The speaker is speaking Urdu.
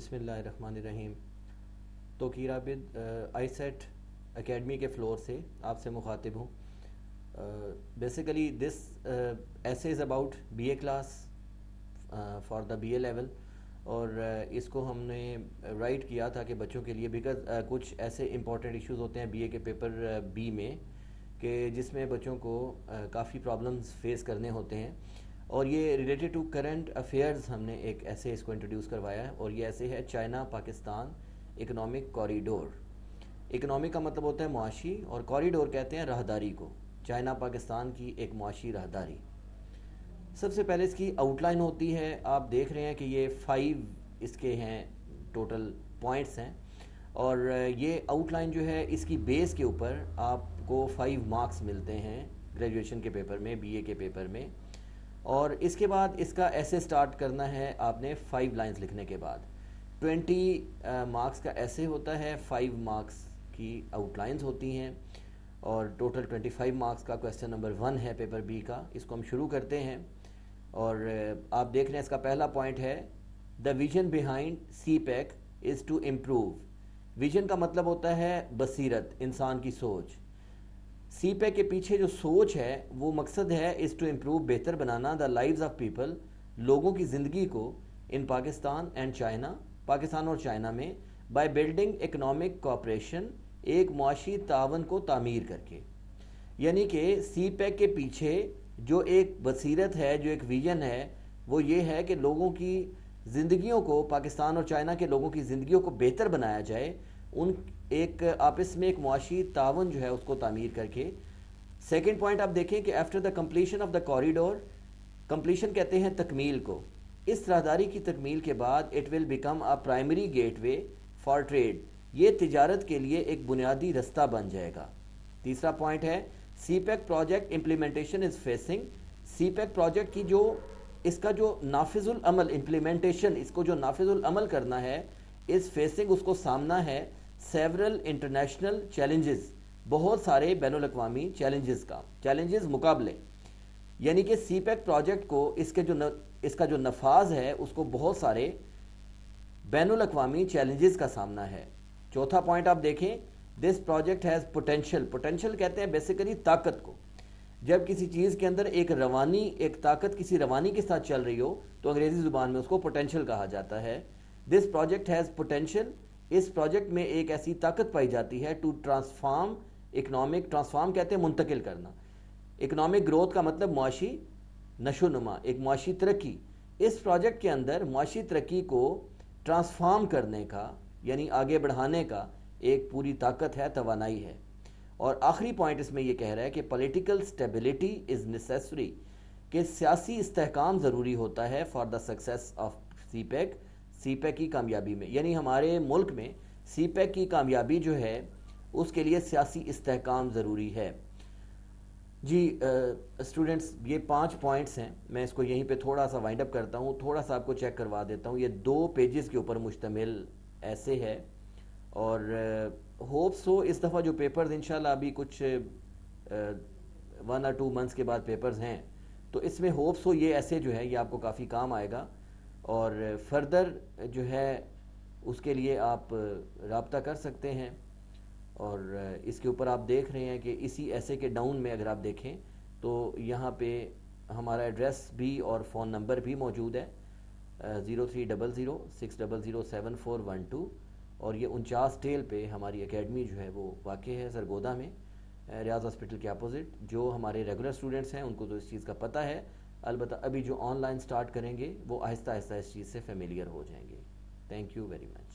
بسم اللہ الرحمن الرحیم۔ تو کیر عابد آئی سیٹ اکیڈمی کے فلور سے آپ سے مخاطب ہوں۔ بیسیکلی دس ایسے is about B A class for the B A level اور اس کو ہم نے رائٹ کیا تھا کہ بچوں کے لیے بیکاز کچھ ایسے امپورٹنٹ ایشوز ہوتے ہیں بی اے کے پیپر بی میں، کہ جس میں بچوں کو کافی پرابلمز فیس کرنے ہوتے ہیں۔ اور یہ ریلیٹڈ ٹو کرنٹ افیئرز ہم نے ایک ایسے اس کو انٹروڈیوس کروایا ہے اور یہ ایسے ہے China Pakistan economic corridor economic کا مطلب ہوتا ہے معاشی اور کوریڈور کہتے ہیں راہداری کو. چائنا پاکستان کی ایک معاشی راہداری. سب سے پہلے اس کی آؤٹ لائن ہوتی ہے. آپ دیکھ رہے ہیں کہ یہ فائیو اس کے ہیں ٹوٹل پوائنٹس ہیں. اور یہ آؤٹ لائن جو ہے اس کی بیس کے اوپر آپ کو فائیو مارکس ملتے ہیں گریجویشن کے پیپر میں بی اے کے پیپر میں. اور اس کے بعد اس کا ایسے سٹارٹ کرنا ہے آپ نے فائیو لائنز لکھنے کے بعد۔ ٹوینٹی مارکس کا ایسے ہوتا ہے فائیو مارکس کی آؤٹ لائنز ہوتی ہیں۔ اور ٹوٹل ٹوینٹی فائیو مارکس کا کویسچن نمبر ون ہے پیپر بی کا، اس کو ہم شروع کرتے ہیں۔ اور آپ دیکھ رہے ہیں اس کا پہلا پوائنٹ ہے the vision behind CPEC is to improve vision کا مطلب ہوتا ہے بصیرت، انسان کی سوچ۔ سی پے کے پیچھے جو سوچ ہے، وہ مقصد ہے از ٹو امپروو بہتر بنانا دا لائفز آف پیپل لوگوں کی زندگی کو in Pakistan and China, Pakistan اور چائنا میں بائی بلڈنگ اکنامک کوپریشن ایک معاشی تعاون کو تعمیر کر کے۔ یعنی کہ سی پیک کے پیچھے جو ایک بصیرت ہے، جو ایک ویژن ہے، وہ یہ ہے کہ لوگوں کی زندگیوں کو، پاکستان اور چائنا کے لوگوں کی زندگیوں کو بہتر بنایا جائے۔ ان ایک آپس میں ایک معاشی تعاون جو ہے اس کو تعمیر کر کے۔ سیکنڈ پوائنٹ آپ دیکھیں کہ after the completion of the corridor completion کہتے ہیں تکمیل کو۔ اس راہداری کی تکمیل کے بعد it will become a primary gateway for trade یہ تجارت کے لیے ایک بنیادی رستہ بن جائے گا۔ تیسرا پوائنٹ ہے CPEC project implementation is facing CPEC project کی جو اس کا جو نافذ العمل امپلیمنٹیشن اس کو جو نافذ العمل کرنا ہے اس فیسنگ اس کو سامنا ہے۔ سیورل انٹرنیشنل چیلنجز بہت سارے بین الاقوامی چیلنجز کا چیلنجز مقابلے۔ یعنی کہ سی پیک پروجیکٹ کو اس کے جو اس کا جو نفاذ ہے، اس کو بہت سارے بین الاقوامی چیلنجز کا سامنا ہے۔ چوتھا پوائنٹ آپ دیکھیں this project has potential potential کہتے ہیں بیسیکلی طاقت کو۔ جب کسی چیز کے اندر ایک روانی، ایک طاقت کسی روانی کے ساتھ چل رہی ہو، تو انگریزی زبان میں اس کو پوٹینشیل کہا جاتا ہے۔ دس پروجیکٹ ہیز پوٹینشیل اس پروجیکٹ میں ایک ایسی طاقت پائی جاتی ہے ٹو ٹرانسفارم اکنامک ٹرانسفارم کہتے ہیں منتقل کرنا۔ اکنامک گروتھ کا مطلب معاشی نشو نما، ایک معاشی ترقی۔ اس پروجیکٹ کے اندر معاشی ترقی کو ٹرانسفارم کرنے کا یعنی آگے بڑھانے کا ایک پوری طاقت ہے، توانائی ہے۔ اور آخری پوائنٹ اس میں یہ کہہ رہا ہے کہ پولیٹیکل سٹیبلٹی از نیسیسری کہ سیاسی استحکام ضروری ہوتا ہے for the success of CPEC CPEC کی کامیابی میں یعنی ہمارے ملک میں سی پیک کی کامیابی جو ہے، اس کے لیے سیاسی استحکام ضروری ہے۔ جی اسٹوڈنٹس یہ پانچ پوائنٹس ہیں۔ میں اس کو یہیں پہ تھوڑا سا وائنڈ اپ کرتا ہوں، تھوڑا سا آپ کو چیک کروا دیتا ہوں۔ یہ دو پیجز کے اوپر مشتمل ایسے ہے۔ اور ہوپ سو اس دفعہ جو پیپرز انشاءاللہ ابھی کچھ ون اور ٹو منتھس کے بعد پیپرز ہیں۔ تو اس میں ہوپ سو یہ ایسے جو ہے یہ آپ کو کافی کام آئے گا۔ اور فردر جو ہے، اس کے لیے آپ رابطہ کر سکتے ہیں۔ اور اس کے اوپر آپ دیکھ رہے ہیں کہ اسی ایسے کے ڈاؤن میں اگر آپ دیکھیں تو یہاں پہ ہمارا ایڈریس بھی اور فون نمبر بھی موجود ہے۔ Zero three double zero, six double zero, seven four one two. اور یہ انچاس ٹیل پہ ہماری اکیڈمی جو ہے وہ واقع ہے سرگودا میں، ریاض ہاسپٹل کے اپوزٹ۔ جو ہمارے ریگولر اسٹوڈنٹس ہیں، ان کو تو اس چیز کا پتہ ہے۔ البتہ ابھی جو آن لائن سٹارٹ کریں گے وہ آہستہ آہستہ اس چیز سے فیملیئر ہو جائیں گے. Thank you very much